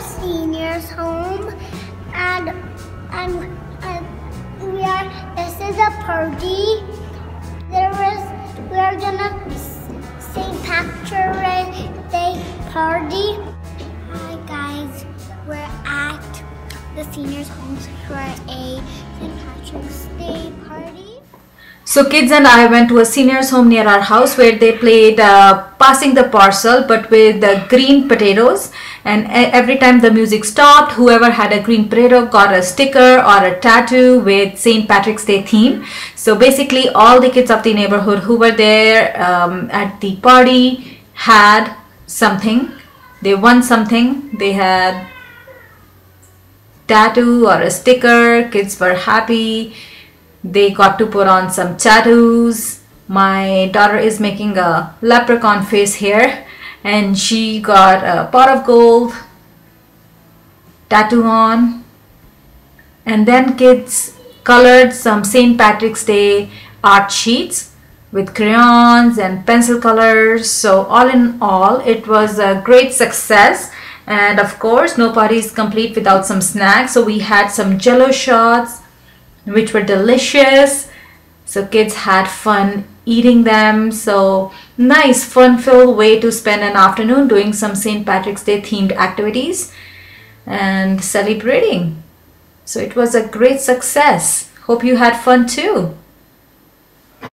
seniors home and and, and we are this is a party. There was we are gonna St. Patrick's Day party. Hi guys, we're at the seniors home for a St. Patrick's Day party. So kids and I went to a seniors home near our house where they played uh, passing the parcel but with the green potatoes and every time the music stopped whoever had a green potato got a sticker or a tattoo with St. Patrick's Day theme. So basically all the kids of the neighborhood who were there um, at the party had something. They won something. They had tattoo or a sticker. Kids were happy they got to put on some tattoos. My daughter is making a leprechaun face here and she got a pot of gold tattoo on. And then kids colored some st patrick's day art sheets with crayons and pencil colors. So all in all it was a great success. And of course no party is complete without some snacks. So we had some jello shots which were delicious. So kids had fun eating them. So nice, fun-filled way to spend an afternoon doing some St. Patrick's Day themed activities and celebrating. So it was a great success. Hope you had fun too.